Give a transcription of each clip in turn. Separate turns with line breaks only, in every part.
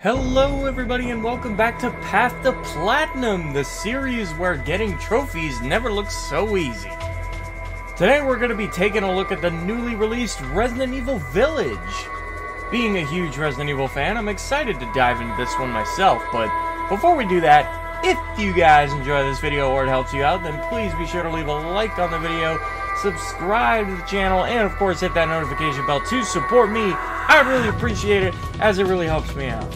Hello, everybody, and welcome back to Path to Platinum, the series where getting trophies never looks so easy. Today, we're going to be taking a look at the newly released Resident Evil Village. Being a huge Resident Evil fan, I'm excited to dive into this one myself, but before we do that, if you guys enjoy this video or it helps you out, then please be sure to leave a like on the video, subscribe to the channel, and of course hit that notification bell to support me. I really appreciate it, as it really helps me out.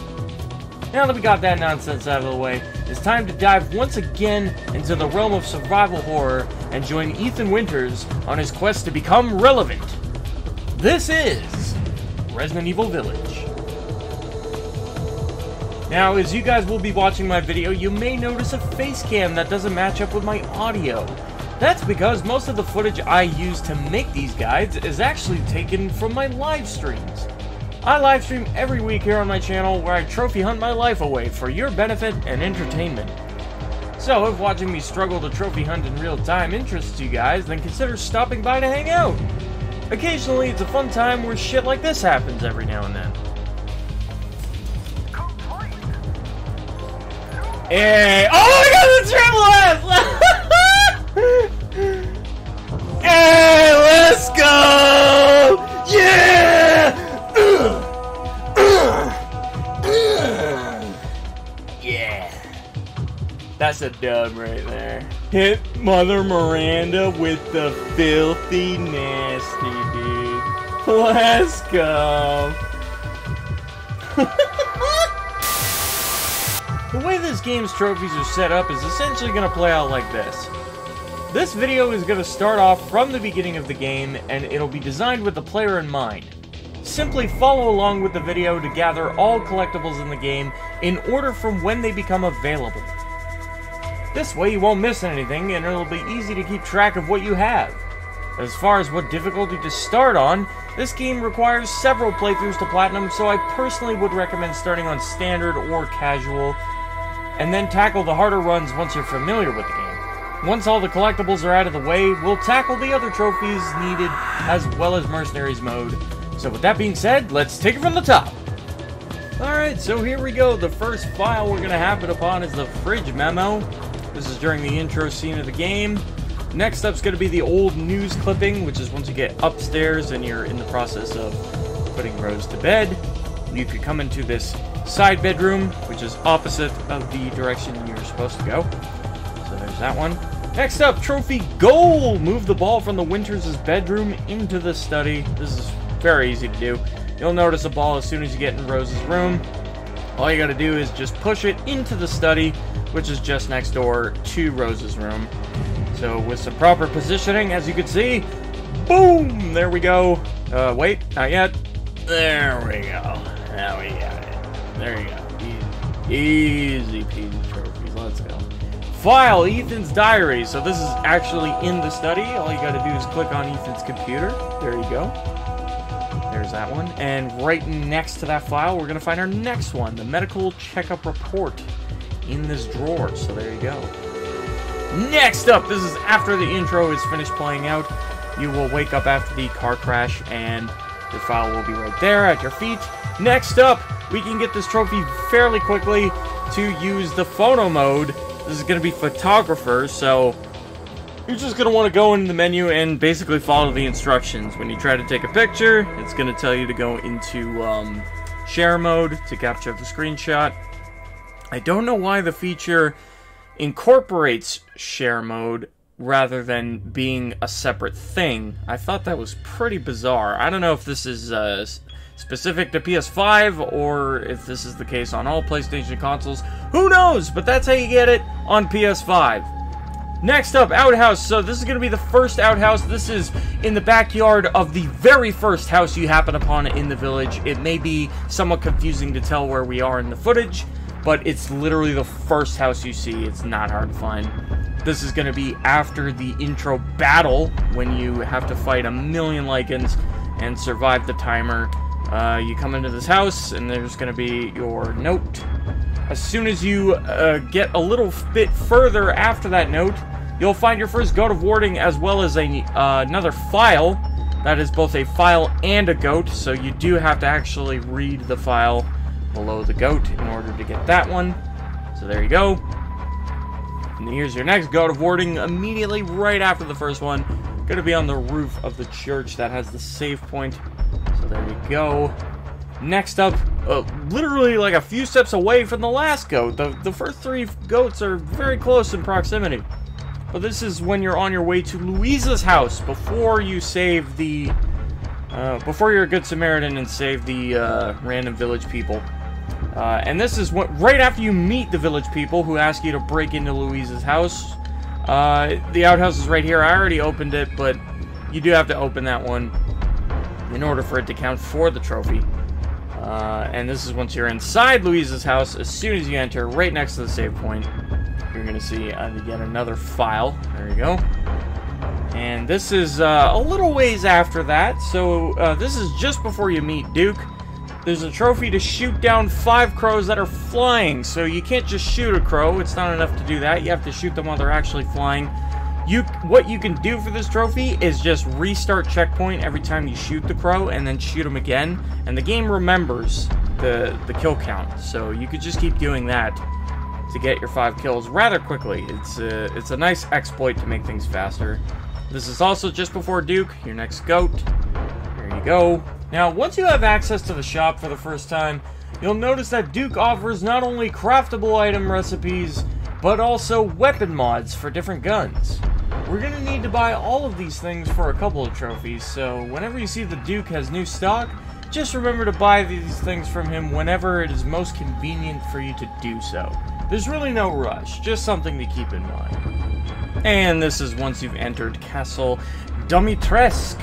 Now that we got that nonsense out of the way, it's time to dive once again into the realm of survival horror and join Ethan Winters on his quest to become relevant. This is Resident Evil Village. Now, as you guys will be watching my video, you may notice a face cam that doesn't match up with my audio. That's because most of the footage I use to make these guides is actually taken from my live streams. I live stream every week here on my channel where I trophy hunt my life away for your benefit and entertainment. So if watching me struggle to trophy hunt in real time interests you guys, then consider stopping by to hang out. Occasionally it's a fun time where shit like this happens every now and then. Hey! Oh my god, the triple S! hey, let's go! Yeah! yeah. That's a dub right there. Hit Mother Miranda with the filthy nasty, dude. Let's go. way this game's trophies are set up is essentially going to play out like this. This video is going to start off from the beginning of the game, and it'll be designed with the player in mind. Simply follow along with the video to gather all collectibles in the game in order from when they become available. This way you won't miss anything and it'll be easy to keep track of what you have. As far as what difficulty to start on, this game requires several playthroughs to Platinum, so I personally would recommend starting on Standard or Casual, and then tackle the harder runs once you're familiar with the game. Once all the collectibles are out of the way, we'll tackle the other trophies needed, as well as Mercenaries mode. So with that being said, let's take it from the top. Alright, so here we go. The first file we're going to happen upon is the fridge memo. This is during the intro scene of the game. Next up is going to be the old news clipping, which is once you get upstairs and you're in the process of putting Rose to bed. You could come into this side bedroom, which is opposite of the direction you're supposed to go. So there's that one. Next up, trophy goal! Move the ball from the Winters' bedroom into the study. This is very easy to do. You'll notice a ball as soon as you get in Rose's room. All you gotta do is just push it into the study, which is just next door to Rose's room. So with some proper positioning, as you can see, boom! There we go. Uh, wait, not yet. There we go. Now we got it. There you go. Easy, easy peasy trophies. Let's go. File Ethan's diary. So this is actually in the study. All you gotta do is click on Ethan's computer. There you go. There's that one. And right next to that file, we're to find our next one, the medical checkup report in this drawer. So there you go. Next up, this is after the intro is finished playing out. You will wake up after the car crash and your file will be right there at your feet. Next up, we can get this trophy fairly quickly to use the photo mode. This is going to be photographer, so you're just going to want to go into the menu and basically follow the instructions. When you try to take a picture, it's going to tell you to go into um, share mode to capture the screenshot. I don't know why the feature incorporates share mode rather than being a separate thing. I thought that was pretty bizarre. I don't know if this is uh, specific to PS5 or if this is the case on all PlayStation consoles. Who knows? But that's how you get it on PS5. Next up, outhouse. So this is going to be the first outhouse. This is in the backyard of the very first house you happen upon in the village. It may be somewhat confusing to tell where we are in the footage, but it's literally the first house you see. It's not hard to find. This is going to be after the intro battle when you have to fight a million Lycans and survive the timer. Uh, you come into this house and there's going to be your note As soon as you uh, get a little bit further after that note, you'll find your first goat of warding as well as a, uh, another file. That is both a file and a goat, so you do have to actually read the file below the goat in order to get that one. So there you go. And here's your next goat of warding immediately right after the first one. Going to be on the roof of the church that has the save point. So there you go. Next up, uh, literally like a few steps away from the last goat. The, the first three goats are very close in proximity. But this is when you're on your way to Luiza's house before you save the... Uh, before you're a good Samaritan and save the uh, random village people. Uh, and this is what right after you meet the village people who ask you to break into Luiza's house. Uh, the outhouse is right here. I already opened it, but you do have to open that one in order for it to count for the trophy. Uh, and this is once you're inside Louise's house, as soon as you enter, right next to the save point, you're going to see uh, yet another file. There you go. And this is uh, a little ways after that, so uh, this is just before you meet Duke. There's a trophy to shoot down five crows that are flying, so you can't just shoot a crow. It's not enough to do that. You have to shoot them while they're actually flying. You, what you can do for this trophy is just restart checkpoint every time you shoot the crow and then shoot them again. And the game remembers the, the kill count. So you could just keep doing that to get your five kills rather quickly. It's a, it's a nice exploit to make things faster. This is also just before Duke, your next goat. There you go. Now, once you have access to the shop for the first time, you'll notice that Duke offers not only craftable item recipes, but also weapon mods for different guns. We're to need to buy all of these things for a couple of trophies, so whenever you see the Duke has new stock, just remember to buy these things from him whenever it is most convenient for you to do so. There's really no rush, just something to keep in mind. And this is once you've entered Castle Dimitrescu.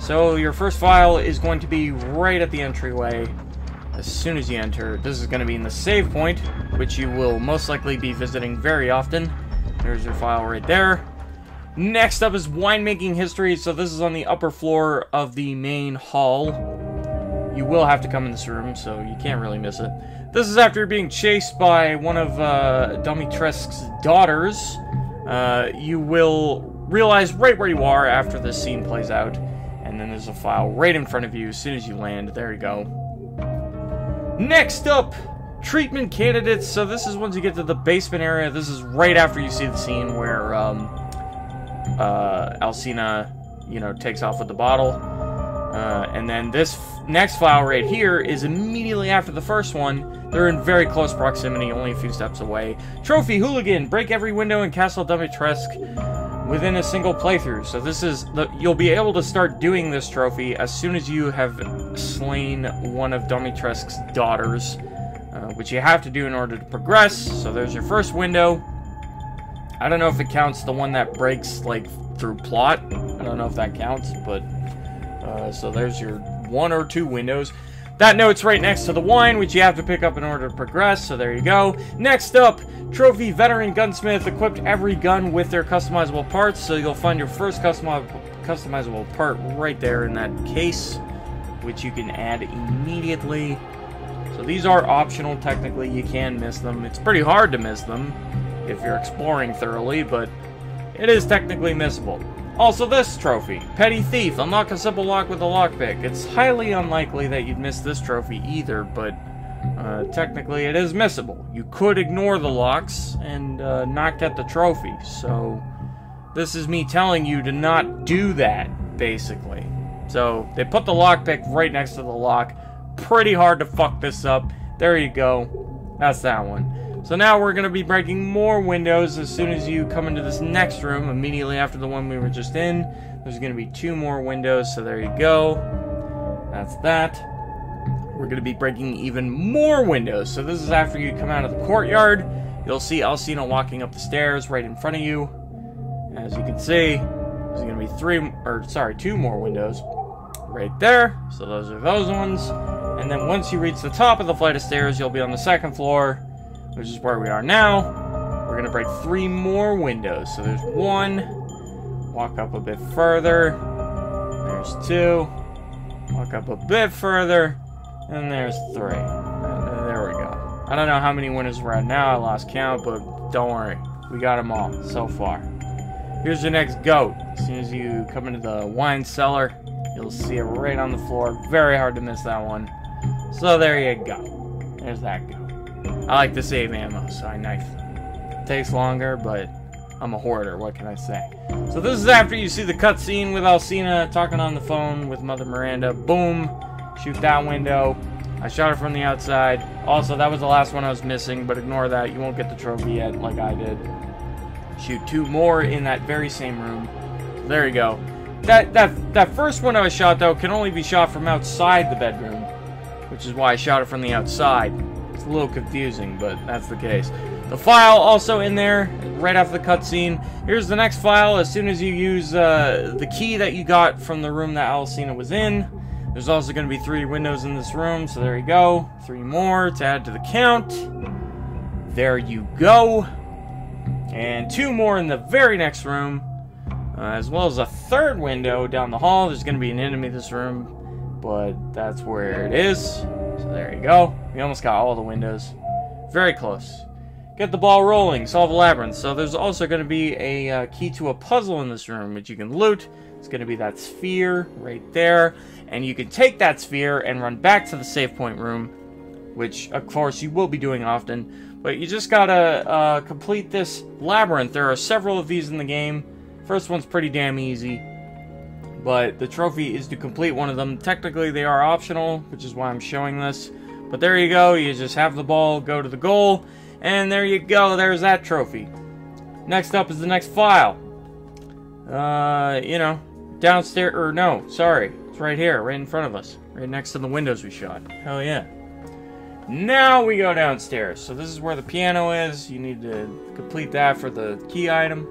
So your first file is going to be right at the entryway as soon as you enter. This is going to be in the save point, which you will most likely be visiting very often. There's your file right there. Next up is winemaking history. So this is on the upper floor of the main hall. You will have to come in this room, so you can't really miss it. This is after being chased by one of uh, Dimitrescu's daughters. Uh, you will realize right where you are after this scene plays out. And then there's a file right in front of you as soon as you land. There you go. Next up, treatment candidates. So this is once you get to the basement area. This is right after you see the scene where um, uh, Alcina, you know, takes off with the bottle. Uh, and then this next file right here is immediately after the first one. They're in very close proximity, only a few steps away. Trophy Hooligan, break every window in Castle Dimitrescu within a single playthrough. So this is, the, you'll be able to start doing this trophy as soon as you have slain one of Dimitrescu's daughters, uh, which you have to do in order to progress. So there's your first window. I don't know if it counts the one that breaks, like, through plot. I don't know if that counts, but... Uh, so there's your one or two windows. That note's right next to the wine, which you have to pick up in order to progress, so there you go. Next up, Trophy Veteran Gunsmith equipped every gun with their customizable parts, so you'll find your first customi customizable part right there in that case, which you can add immediately. So these are optional, technically, you can miss them. It's pretty hard to miss them if you're exploring thoroughly, but it is technically missable. Also this trophy, Petty Thief, unlock a simple lock with a lockpick. It's highly unlikely that you'd miss this trophy either, but uh, technically it is missable. You could ignore the locks and uh, not get the trophy, so this is me telling you to not do that, basically. So, they put the lockpick right next to the lock. Pretty hard to fuck this up. There you go. That's that one. So now we're going to be breaking more windows as soon as you come into this next room, immediately after the one we were just in. There's going to be two more windows, so there you go. That's that. We're going to be breaking even more windows. So this is after you come out of the courtyard. You'll see Alcina walking up the stairs right in front of you. As you can see, there's going to be three, or sorry, two more windows right there. So those are those ones. And then once you reach the top of the flight of stairs, you'll be on the second floor which is where we are now. We're going to break three more windows. So there's one. Walk up a bit further. There's two. Walk up a bit further. And there's three. And there we go. I don't know how many windows we're at now. I lost count, but don't worry. We got them all so far. Here's your next goat. As soon as you come into the wine cellar, you'll see it right on the floor. Very hard to miss that one. So there you go. There's that goat. I like to save ammo, so I knife. Takes longer, but I'm a hoarder. What can I say? So this is after you see the cutscene with Alcina talking on the phone with Mother Miranda. Boom. Shoot that window. I shot her from the outside. Also, that was the last one I was missing, but ignore that. You won't get the trophy yet, like I did. Shoot two more in that very same room. There you go. That that that first one I was shot though can only be shot from outside the bedroom, which is why I shot it from the outside. It's a little confusing, but that's the case. The file also in there right after the cutscene. Here's the next file. As soon as you use uh, the key that you got from the room that Alcina was in, there's also going to be three windows in this room, so there you go. Three more to add to the count. There you go. And two more in the very next room, uh, as well as a third window down the hall. There's going to be an enemy in this room, but that's where it is. So there you go. We almost got all the windows. Very close. Get the ball rolling, solve a labyrinth. So there's also going to be a uh, key to a puzzle in this room, which you can loot. It's going to be that sphere right there. And you can take that sphere and run back to the save point room, which, of course, you will be doing often. But you just got to uh, complete this labyrinth. There are several of these in the game. First one's pretty damn easy. But the trophy is to complete one of them. Technically, they are optional, which is why I'm showing this. But there you go. You just have the ball, go to the goal, and there you go. There's that trophy. Next up is the next file. Uh, you know, downstairs, or no, sorry. It's right here, right in front of us. Right next to the windows we shot. Hell yeah. Now we go downstairs. So this is where the piano is. You need to complete that for the key item.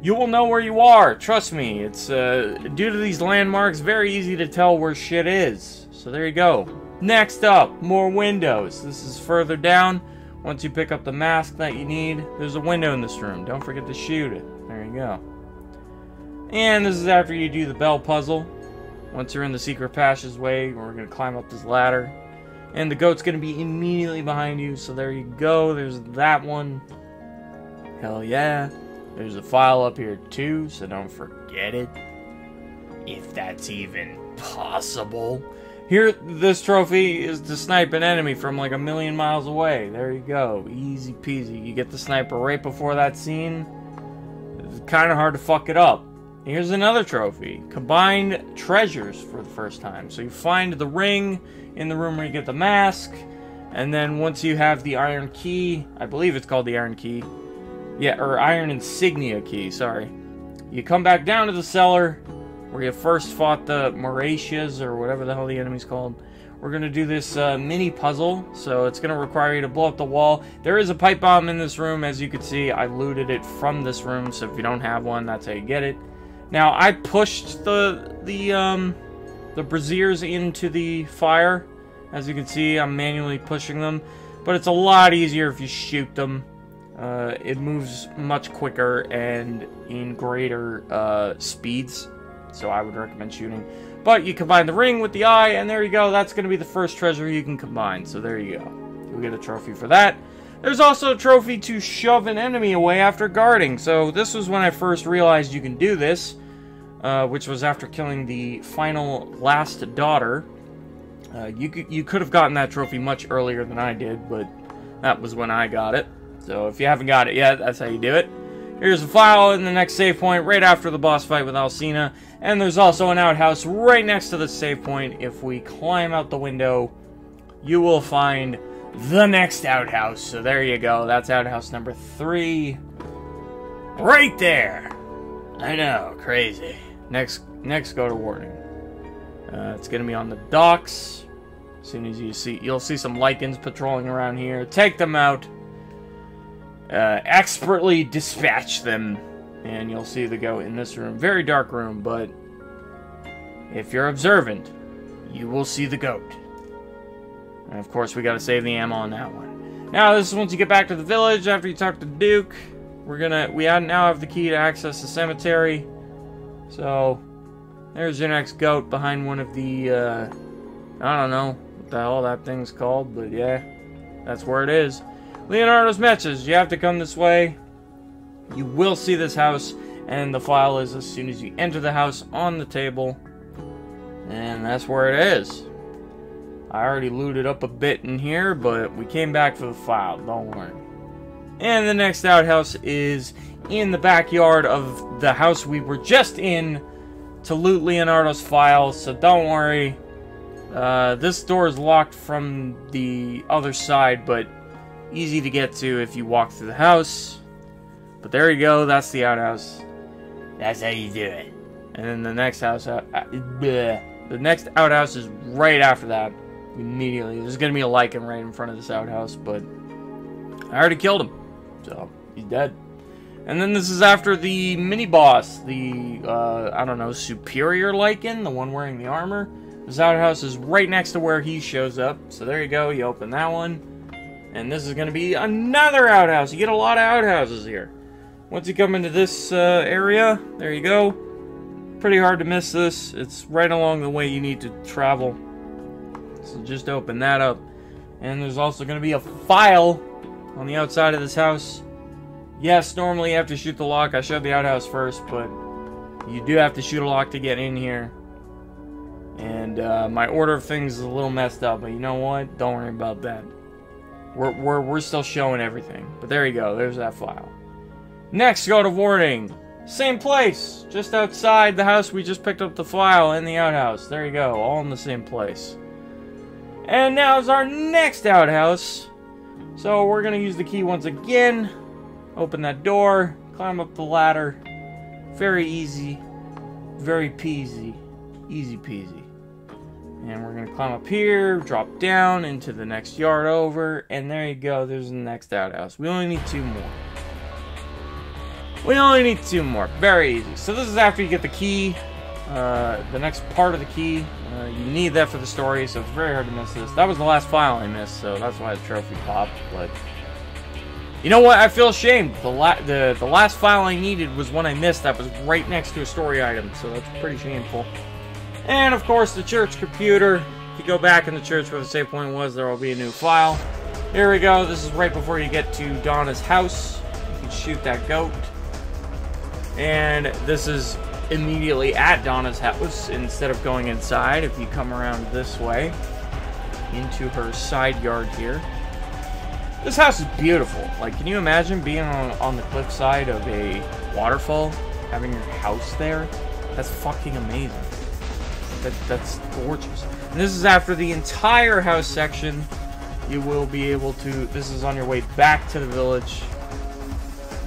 You will know where you are. Trust me. It's, uh, due to these landmarks, very easy to tell where shit is. So there you go. Next up, more windows. This is further down. Once you pick up the mask that you need, there's a window in this room. Don't forget to shoot it. There you go. And this is after you do the bell puzzle. Once you're in the secret passageway, we're going to climb up this ladder. And the goat's going to be immediately behind you, so there you go. There's that one. Hell yeah. There's a file up here too, so don't forget it. If that's even possible. Here, this trophy is to snipe an enemy from like a million miles away. There you go. Easy peasy. You get the sniper right before that scene. It's kind of hard to fuck it up. Here's another trophy. Combined treasures for the first time. So you find the ring in the room where you get the mask. And then once you have the iron key, I believe it's called the iron key. Yeah, or iron insignia key, sorry. You come back down to the cellar where you first fought the Moratias or whatever the hell the enemy's called. We're going to do this uh, mini puzzle, so it's going to require you to blow up the wall. There is a pipe bomb in this room, as you can see. I looted it from this room, so if you don't have one, that's how you get it. Now I pushed the the um, the braziers into the fire. As you can see, I'm manually pushing them, but it's a lot easier if you shoot them. Uh, it moves much quicker and in greater uh, speeds, so I would recommend shooting. But you combine the ring with the eye, and there you go. That's going to be the first treasure you can combine. So there you go. You'll get a trophy for that. There's also a trophy to shove an enemy away after guarding. So this was when I first realized you can do this, uh, which was after killing the final last daughter. Uh, you, you could have gotten that trophy much earlier than I did, but that was when I got it. So if you haven't got it yet, that's how you do it. Here's a file in the next save point right after the boss fight with Alcina. And there's also an outhouse right next to the save point. If we climb out the window, you will find the next outhouse. So there you go. That's outhouse number three. Right there. I know, crazy. Next, next, goat of warding. Uh, it's gonna be on the docks. As soon as you see, you'll see some Lycans patrolling around here. Take them out. Uh, expertly dispatch them, and you'll see the goat in this room. Very dark room, but if you're observant, you will see the goat. And of course, we gotta save the ammo on that one. Now, this is once you get back to the village after you talk to Duke. We're gonna, we now have the key to access the cemetery. So, there's your next goat behind one of the, uh, I don't know what the hell that thing's called, but yeah. That's where it is. Leonardo's Matches. You have to come this way. You will see this house, and the file is as soon as you enter the house on the table. And that's where it is. I already looted up a bit in here, but we came back for the file, don't worry. And the next outhouse is in the backyard of the house we were just in to loot Leonardo's file, so don't worry. Uh, this door is locked from the other side, but easy to get to if you walk through the house. But there you go, that's the outhouse. That's how you do it. And then the next house, uh, uh, the next outhouse is right after that. Immediately, there's gonna be a Lycan right in front of this outhouse, but I already killed him, so he's dead. And then this is after the mini boss, the uh, I don't know, superior Lycan, the one wearing the armor. This outhouse is right next to where he shows up. So there you go. You open that one. And this is going to be another outhouse. You get a lot of outhouses here. Once you come into this uh, area, there you go. Pretty hard to miss this. It's right along the way you need to travel. So just open that up. And there's also going to be a file on the outside of this house. Yes, normally you have to shoot the lock. I showed the outhouse first, but you do have to shoot a lock to get in here. And uh, my order of things is a little messed up, but you know what? Don't worry about that. We're, we're, we're still showing everything. But there you go. There's that file. Next, goat of warding. Same place. Just outside the house we just picked up the file in the outhouse. There you go. All in the same place. And now is our next outhouse. So we're going to use the key once again. Open that door. Climb up the ladder. Very easy. Very peasy. Easy peasy. And we're to climb up here, drop down into the next yard over, and there you go, there's the next outhouse. We only need two more. We only need two more. Very easy. So this is after you get the key, uh, the next part of the key. Uh, you need that for the story, so it's very hard to miss this. That was the last file I missed, so that's why the trophy popped, but... You know what? I feel ashamed. The, la the, the last file I needed was one I missed that was right next to a story item, so that's pretty shameful. And of course, the church computer. If you go back in the church where the save point was, there will be a new file. Here we go. This is right before you get to Donna's house. You can shoot that goat. And this is immediately at Donna's house instead of going inside. If you come around this way into her side yard here. This house is beautiful. Like, can you imagine being on, on the cliffside of a waterfall, having your house there? That's fucking amazing. That, that's gorgeous. And this is after the entire house section. You will be able to... This is on your way back to the village.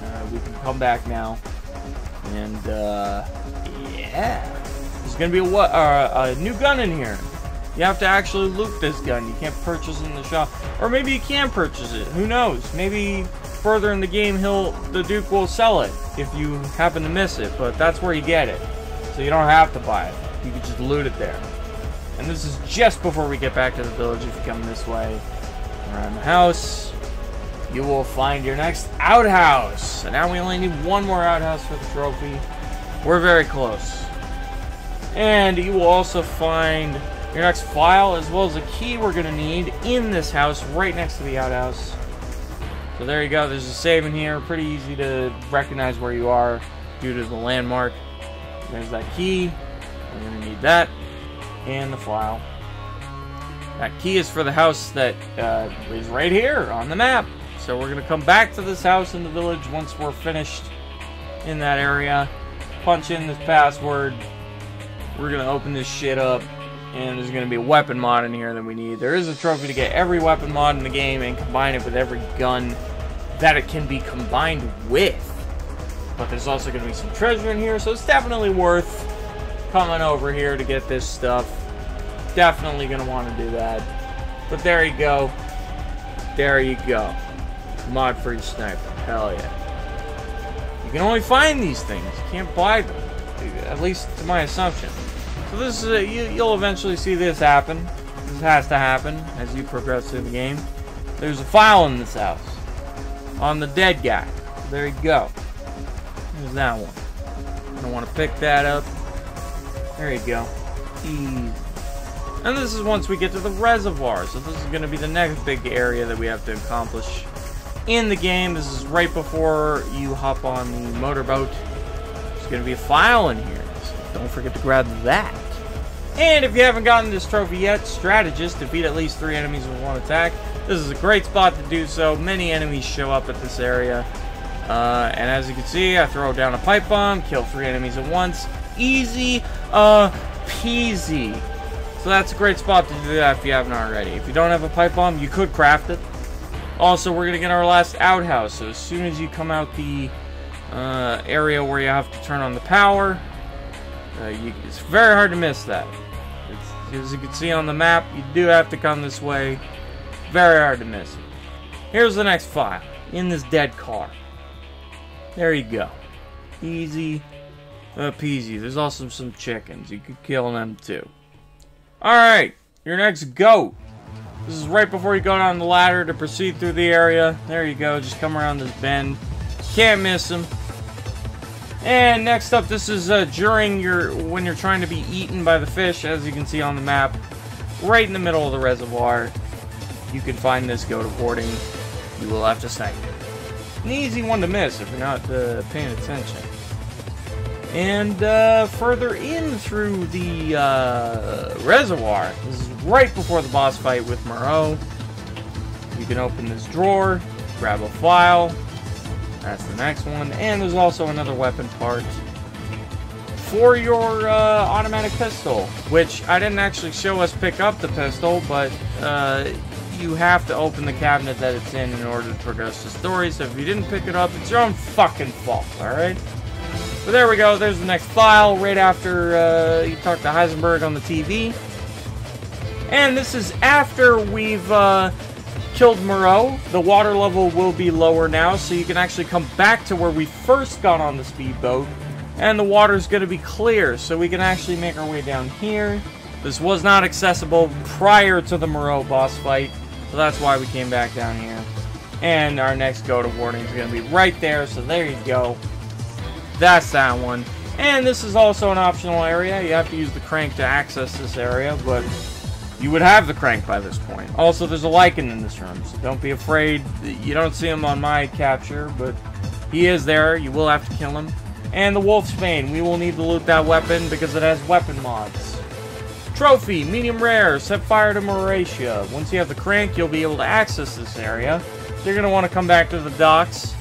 Uh, we can come back now. And, uh, yeah. There's going to be a, what, uh, a new gun in here. You have to actually loot this gun. You can't purchase it in the shop. Or maybe you can purchase it. Who knows? Maybe further in the game, he'll the Duke will sell it if you happen to miss it. But that's where you get it. So you don't have to buy it. You can just loot it there. And this is just before we get back to the village if you come this way. Around the house, you will find your next outhouse. And now we only need one more outhouse for the trophy. We're very close. And you will also find your next file as well as a key we're going to need in this house right next to the outhouse. So there you go. There's a save in here. Pretty easy to recognize where you are due to the landmark. There's that key. We're going to need that and the file. That key is for the house that uh, is right here on the map. So we're going to come back to this house in the village once we're finished in that area. Punch in this password. We're going to open this shit up. And there's going to be a weapon mod in here that we need. There is a trophy to get every weapon mod in the game and combine it with every gun that it can be combined with. But there's also going to be some treasure in here, so it's definitely worth coming over here to get this stuff. Definitely going to want to do that. But there you go. There you go. Mod free sniper. Hell yeah. You can only find these things. You can't buy them. At least to my assumption. So this is a, you, you'll eventually see this happen. This has to happen as you progress through the game. There's a file in this house. On the dead guy. There you go. There's that one. I don't want to pick that up. There you go. Easy. And this is once we get to the reservoir. So this is going to be the next big area that we have to accomplish in the game. This is right before you hop on the motorboat. There's going to be a file in here. So don't forget to grab that. And if you haven't gotten this trophy yet, Strategist, defeat at least three enemies with one attack. This is a great spot to do so. Many enemies show up at this area. Uh, and as you can see, I throw down a pipe bomb, kill three enemies at once. Easy, uh, peasy. So that's a great spot to do that if you haven't already. If you don't have a pipe bomb, you could craft it. Also, we're going to get our last outhouse. So as soon as you come out the uh, area where you have to turn on the power, uh, you, it's very hard to miss that. It's, as you can see on the map, you do have to come this way. Very hard to miss it. Here's the next file. In this dead car. There you go. Easy uh, peasy. There's also some chickens. You could kill them too. Alright. Your next goat. This is right before you go down the ladder to proceed through the area. There you go. Just come around this bend. Can't miss him. And next up, this is uh, during your when you're trying to be eaten by the fish, as you can see on the map, right in the middle of the reservoir. You can find this goat of warding. You will have to snipe it. An easy one to miss if you're not uh, paying attention. And uh, further in through the uh, reservoir, this is right before the boss fight with Moreau. You can open this drawer, grab a file, that's the next one. And there's also another weapon part for your uh, automatic pistol, which I didn't actually show us pick up the pistol, but uh, you have to open the cabinet that it's in in order to progress the story. So if you didn't pick it up, it's your own fucking fault, alright? But there we go. There's the next file right after uh, you talk to Heisenberg on the TV. And this is after we've uh, killed Moreau. The water level will be lower now, so you can actually come back to where we first got on the speedboat. And the water's going to be clear, so we can actually make our way down here. This was not accessible prior to the Moreau boss fight, so that's why we came back down here. And our next goat of warding is going to be right there, so there you go. That's that one. And this is also an optional area. You have to use the crank to access this area, but you would have the crank by this point. Also, there's a Lycan in this room, so don't be afraid. You don't see him on my capture, but he is there. You will have to kill him. And the Wolf's Bane. We will need to loot that weapon because it has weapon mods. Trophy, medium rare, set fire to Mauritia. Once you have the crank, you'll be able to access this area. You're going to want to come back to the docks.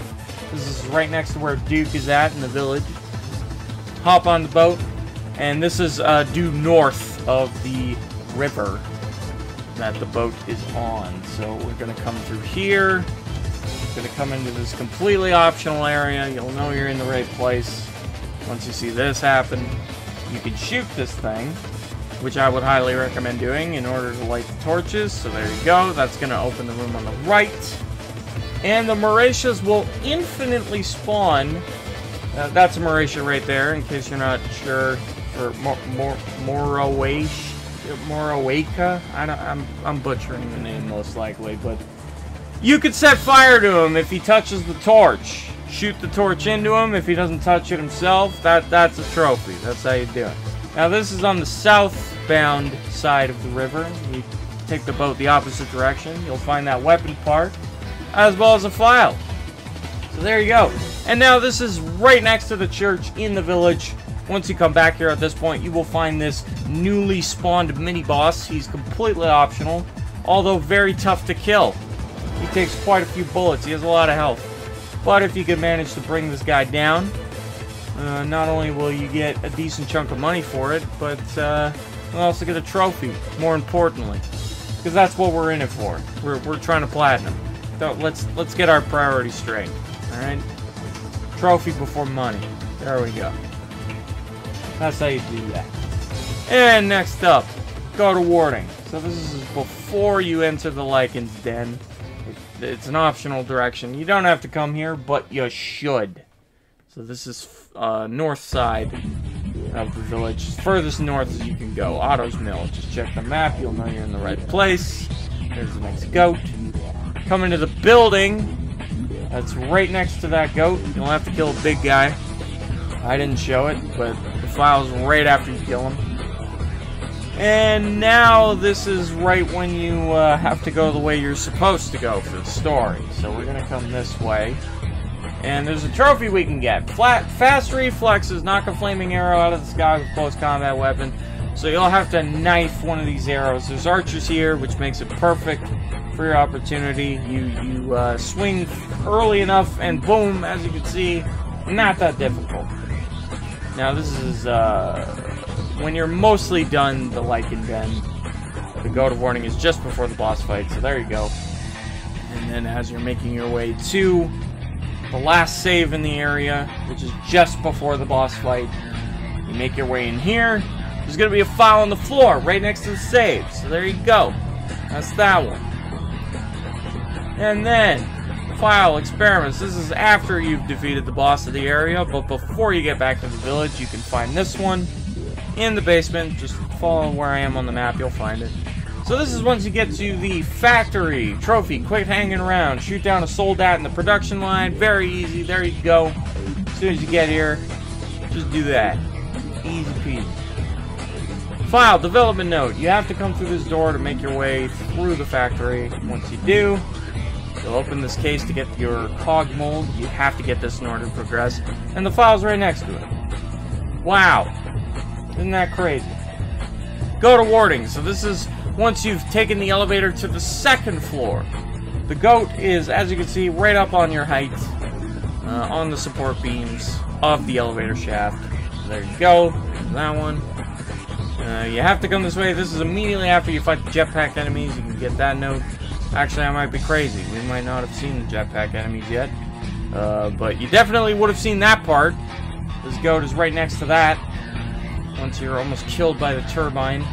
This is right next to where Duke is at in the village. Hop on the boat. And this is uh, due north of the river that the boat is on. So we're going to come through here. We're going to come into this completely optional area. You'll know you're in the right place. Once you see this happen, you can shoot this thing, which I would highly recommend doing in order to light the torches. So there you go. That's going to open the room on the right. And the Mauritius will infinitely spawn. Uh, that's a Mauritia right there, in case you're not sure. Or Mor Mor Moroatia. Moroaka? I don't, I'm, I'm butchering the name most likely, but you could set fire to him if he touches the torch. Shoot the torch into him. If he doesn't touch it himself, that that's a trophy. That's how you do it. Now this is on the southbound side of the river. You take the boat the opposite direction. You'll find that weapon part, as well as a file. So there you go. And now this is right next to the church in the village. Once you come back here at this point, you will find this newly spawned mini-boss. He's completely optional, although very tough to kill. He takes quite a few bullets. He has a lot of health. But if you can manage to bring this guy down, uh, not only will you get a decent chunk of money for it, but uh, you'll also get a trophy, more importantly. Because that's what we're in it for. We're, we're trying to platinum. So let's, let's get our priorities straight. Alright? Trophy before money. There we go. That's how you do that. And next up, goat of warding. So this is before you enter the Lycan's Den. It's an optional direction. You don't have to come here, but you should. So this is uh, north side of the village. Furthest north as you can go. Otto's Mill. Just check the map. You'll know you're in the right place. There's the next goat. Come into the building. That's right next to that goat. You'll have to kill a big guy. I didn't show it, but the file's right after you kill him. And now this is right when you uh, have to go the way you're supposed to go for the story. So we're gonna come this way. And there's a trophy we can get. Flat, fast reflexes knock a flaming arrow out of the sky with a close combat weapon. So you'll have to knife one of these arrows. There's archers here, which makes it perfect for your opportunity. You you uh, swing early enough, and boom, as you can see, not that difficult. Now this is uh, when you're mostly done the Lycan Den. The Goat of Warding is just before the boss fight, so there you go. And then as you're making your way to the last save in the area, which is just before the boss fight, you make your way in here. There's going to be a file on the floor right next to the save, so there you go. That's that one. And then, file experiments. This is after you've defeated the boss of the area, but before you get back to the village, you can find this one in the basement. Just follow where I am on the map, you'll find it. So this is once you get to the factory. Trophy, quit hanging around. Shoot down a soldat in the production line. Very easy, there you go. As soon as you get here, just do that. Easy peasy. File, development note. You have to come through this door to make your way through the factory. Once you do, You'll open this case to get your cog mold. You have to get this in order to progress. And the file's right next to it. Wow. Isn't that crazy? Goat of warding. So this is once you've taken the elevator to the second floor. The goat is, as you can see, right up on your height. Uh, on the support beams of the elevator shaft. There you go. That one. Uh, you have to come this way. This is immediately after you fight the jetpack enemies. You can get that note. Actually, I might be crazy. We might not have seen the jetpack enemies yet. Uh, but you definitely would have seen that part. This goat is right next to that. Once you're almost killed by the turbine.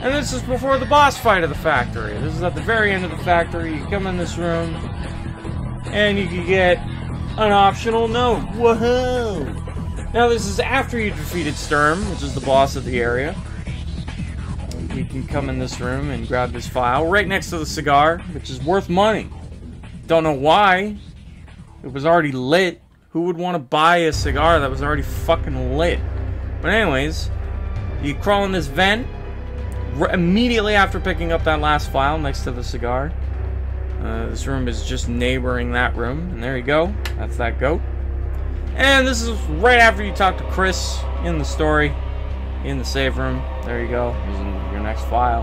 And this is before the boss fight of the factory. This is at the very end of the factory. You come in this room, and you can get an optional note. Whoa! Now, this is after you defeated Sturm, which is the boss of the area we can come in this room and grab this file right next to the cigar, which is worth money. Don't know why. It was already lit. Who would want to buy a cigar that was already fucking lit? But anyways, you crawl in this vent immediately after picking up that last file next to the cigar. Uh, this room is just neighboring that room. And there you go. That's that goat. And this is right after you talk to Chris in the story in the save room. There you go. Next file.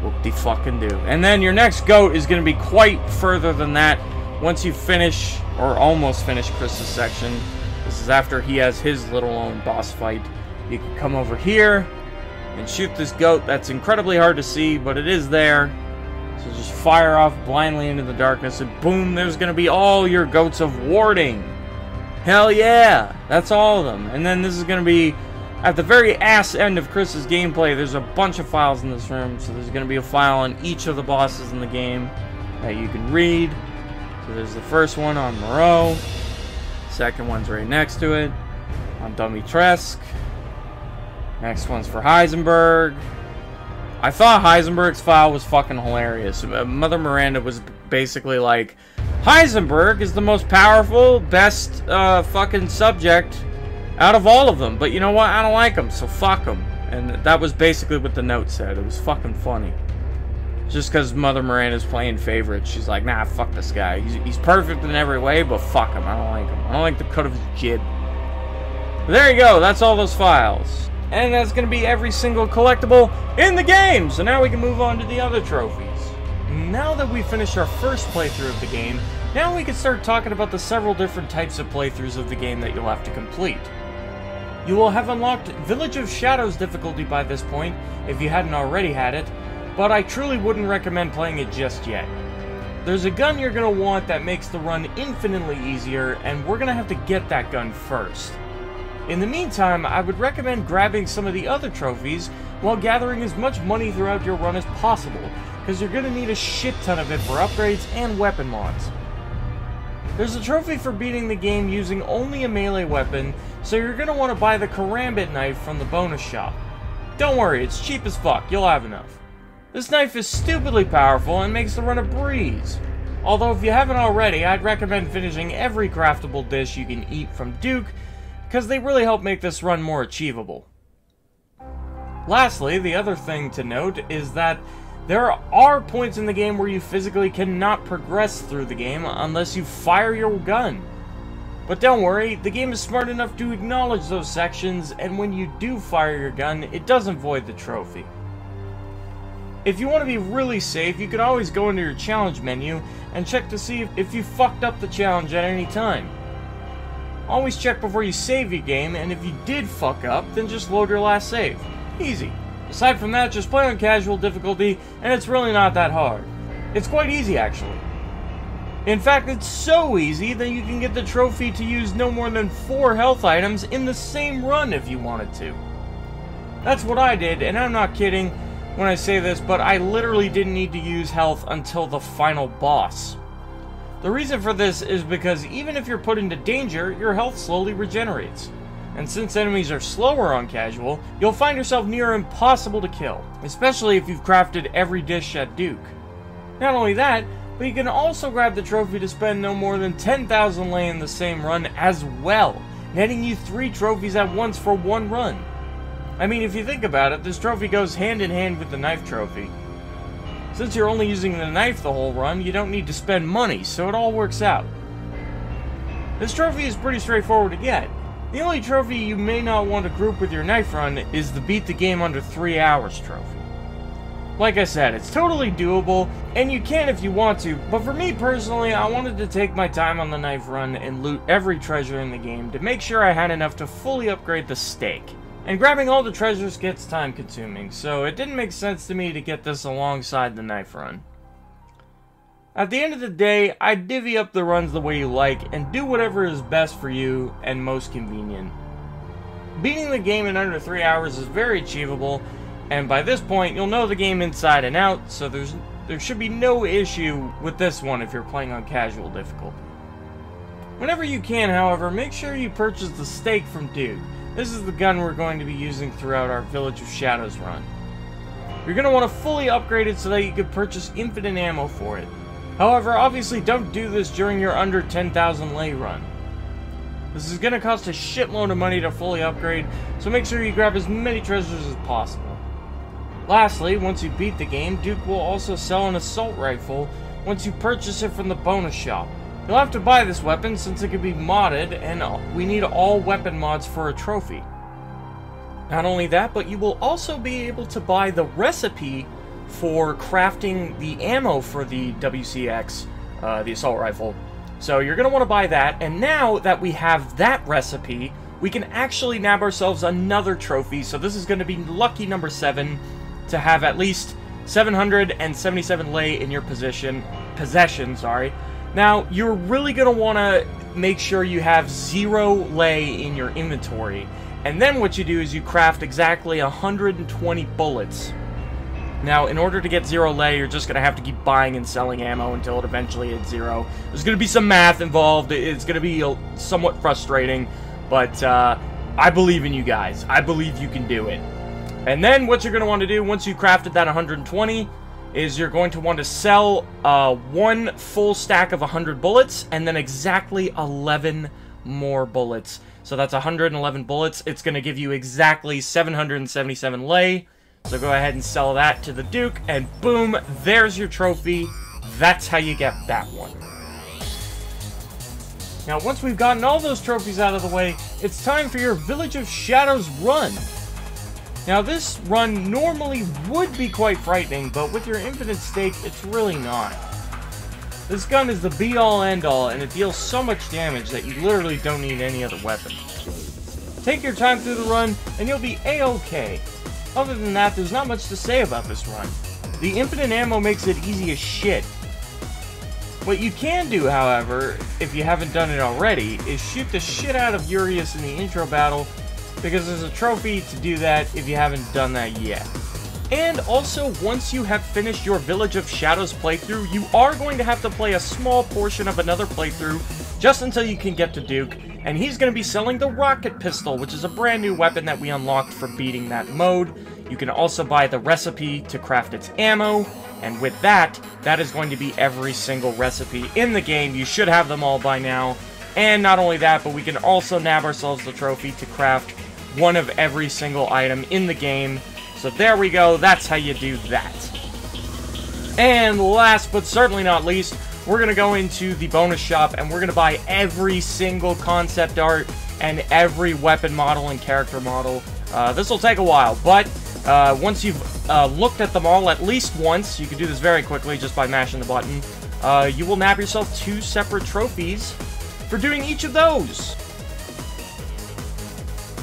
Whoop-de fucking do. And then your next goat is going to be quite further than that once you finish, or almost finish Chris's section. This is after he has his little own boss fight. You can come over here and shoot this goat. That's incredibly hard to see, but it is there. So just fire off blindly into the darkness, and boom, there's going to be all your goats of warding. Hell yeah! That's all of them. And then this is going to be at the very ass end of Chris's gameplay, there's a bunch of files in this room, so there's going to be a file on each of the bosses in the game that you can read. So there's the first one on Moreau, second one's right next to it, on Dummy Tresk, next one's for Heisenberg. I thought Heisenberg's file was fucking hilarious. Uh, Mother Miranda was basically like, Heisenberg is the most powerful, best uh, fucking subject out of all of them. But you know what? I don't like them, so fuck them. And that was basically what the note said. It was fucking funny. Just because Mother Miranda's playing favorite, she's like, nah, fuck this guy. He's, he's perfect in every way, but fuck him. I don't like him. I don't like the cut of his jib. But there you go. That's all those files. And that's going to be every single collectible in the game. So now we can move on to the other trophies. Now that we finished our first playthrough of the game, now we can start talking about the several different types of playthroughs of the game that you'll have to complete. You will have unlocked Village of Shadows difficulty by this point, if you hadn't already had it, but I truly wouldn't recommend playing it just yet. There's a gun you're going to want that makes the run infinitely easier, and we're going to have to get that gun first. In the meantime, I would recommend grabbing some of the other trophies while gathering as much money throughout your run as possible, because you're going to need a shit ton of it for upgrades and weapon mods. There's a trophy for beating the game using only a melee weapon, so you're going to want to buy the Karambit knife from the bonus shop. Don't worry, it's cheap as fuck, you'll have enough. This knife is stupidly powerful and makes the run a breeze. Although if you haven't already, I'd recommend finishing every craftable dish you can eat from Duke, because they really help make this run more achievable. Lastly, the other thing to note is that there are points in the game where you physically cannot progress through the game unless you fire your gun. But don't worry, the game is smart enough to acknowledge those sections, and when you do fire your gun, it doesn't void the trophy. If you want to be really safe, you can always go into your challenge menu and check to see if you fucked up the challenge at any time. Always check before you save your game, and if you did fuck up, then just load your last save. Easy. Aside from that, just play on casual difficulty, and it's really not that hard. It's quite easy, actually. In fact, it's so easy that you can get the trophy to use no more than four health items in the same run if you wanted to. That's what I did, and I'm not kidding when I say this, but I literally didn't need to use health until the final boss. The reason for this is because even if you're put into danger, your health slowly regenerates and since enemies are slower on casual, you'll find yourself near impossible to kill, especially if you've crafted every dish at Duke. Not only that, but you can also grab the trophy to spend no more than 10,000 lei in the same run as well, netting you 3 trophies at once for one run. I mean, if you think about it, this trophy goes hand in hand with the knife trophy. Since you're only using the knife the whole run, you don't need to spend money, so it all works out. This trophy is pretty straightforward to get, the only trophy you may not want to group with your knife run is the beat the game under 3 hours trophy. Like I said, it's totally doable, and you can if you want to, but for me personally, I wanted to take my time on the knife run and loot every treasure in the game to make sure I had enough to fully upgrade the stake. And grabbing all the treasures gets time consuming, so it didn't make sense to me to get this alongside the knife run. At the end of the day, I divvy up the runs the way you like and do whatever is best for you and most convenient. Beating the game in under 3 hours is very achievable, and by this point you'll know the game inside and out, so there's there should be no issue with this one if you're playing on casual difficulty. Whenever you can, however, make sure you purchase the stake from Duke. This is the gun we're going to be using throughout our Village of Shadows run. You're going to want to fully upgrade it so that you can purchase infinite ammo for it. However, obviously don't do this during your under 10,000 lei run. This is going to cost a shitload of money to fully upgrade, so make sure you grab as many treasures as possible. Lastly, once you beat the game, Duke will also sell an assault rifle once you purchase it from the bonus shop. You'll have to buy this weapon since it can be modded, and we need all weapon mods for a trophy. Not only that, but you will also be able to buy the recipe for crafting the ammo for the WCX, uh, the assault rifle. So you're going to want to buy that, and now that we have that recipe, we can actually nab ourselves another trophy. So this is going to be lucky number 7 to have at least 777 lei in your position, possession, sorry. Now, you're really going to want to make sure you have zero lei in your inventory. And then what you do is you craft exactly 120 bullets now, in order to get zero lei, you're just going to have to keep buying and selling ammo until it eventually hits zero. There's going to be some math involved. It's going to be somewhat frustrating, but uh, I believe in you guys. I believe you can do it. And then what you're going to want to do once you crafted that 120 is you're going to want to sell uh, one full stack of 100 bullets and then exactly 11 more bullets. So that's 111 bullets. It's going to give you exactly 777 lei. So go ahead and sell that to the Duke, and boom, there's your trophy. That's how you get that one. Now, once we've gotten all those trophies out of the way, it's time for your Village of Shadows run. Now, this run normally would be quite frightening, but with your infinite stake, it's really not. This gun is the be-all end-all, and it deals so much damage that you literally don't need any other weapon. Take your time through the run, and you'll be a-okay. Other than that, there's not much to say about this run. The infinite ammo makes it easy as shit. What you can do, however, if you haven't done it already, is shoot the shit out of Urias in the intro battle, because there's a trophy to do that if you haven't done that yet. And also, once you have finished your Village of Shadows playthrough, you are going to have to play a small portion of another playthrough just until you can get to Duke, and he's going to be selling the Rocket Pistol, which is a brand new weapon that we unlocked for beating that mode. You can also buy the recipe to craft its ammo, and with that, that is going to be every single recipe in the game. You should have them all by now. And not only that, but we can also nab ourselves the trophy to craft one of every single item in the game So there we go, that's how you do that. And last but certainly not least, we're going to go into the bonus shop and we're going to buy every single concept art and every weapon model and character model. Uh, this will take a while, but uh, once you've uh, looked at them all at least once, you can do this very quickly just by mashing the button, uh, you will nab yourself two separate trophies for doing each of those.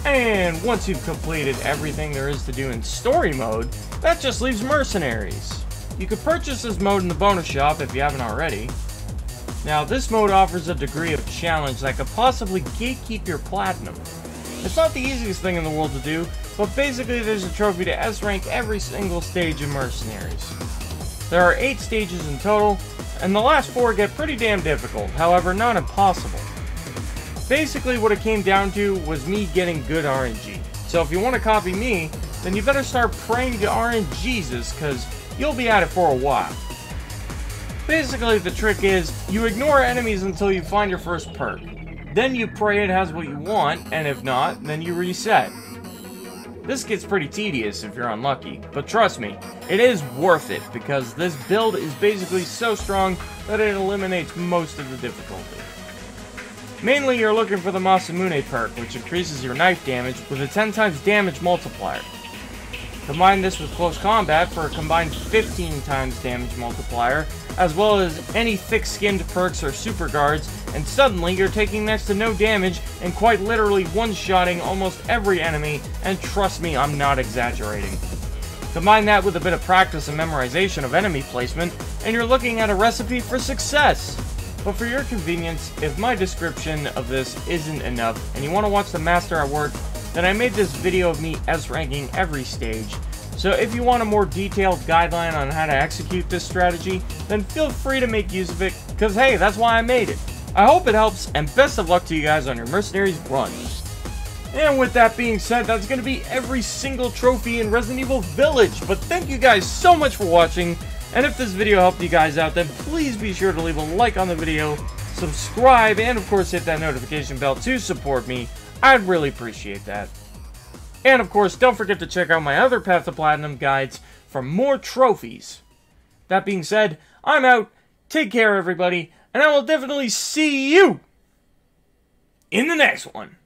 And once you've completed everything there is to do in story mode, that just leaves Mercenaries. You can purchase this mode in the bonus shop if you haven't already. Now, this mode offers a degree of challenge that could possibly gatekeep your platinum. It's not the easiest thing in the world to do, but basically there's a trophy to S-rank every single stage in Mercenaries. There are 8 stages in total, and the last 4 get pretty damn difficult, however not impossible. Basically what it came down to was me getting good RNG. So if you want to copy me, then you better start praying to RNGesus, because you'll be at it for a while. Basically, the trick is, you ignore enemies until you find your first perk. Then you pray it has what you want, and if not, then you reset. This gets pretty tedious if you're unlucky, but trust me, it is worth it, because this build is basically so strong that it eliminates most of the difficulty. Mainly, you're looking for the Masamune perk, which increases your knife damage with a 10 times damage multiplier. Combine this with close combat for a combined 15 times damage multiplier, as well as any thick-skinned perks or super guards, and suddenly you're taking next to no damage and quite literally one-shotting almost every enemy, and trust me, I'm not exaggerating. Combine that with a bit of practice and memorization of enemy placement, and you're looking at a recipe for success! But for your convenience, if my description of this isn't enough, and you want to watch the master at work, then I made this video of me S-ranking every stage, so if you want a more detailed guideline on how to execute this strategy, then feel free to make use of it, because hey, that's why I made it. I hope it helps, and best of luck to you guys on your Mercenaries run. And with that being said, that's going to be every single trophy in Resident Evil Village. But thank you guys so much for watching. And if this video helped you guys out, then please be sure to leave a like on the video, subscribe, and of course hit that notification bell to support me. I'd really appreciate that. And of course, don't forget to check out my other Path to Platinum guides for more trophies. That being said, I'm out. Take care, everybody, and I will definitely see you in the next one.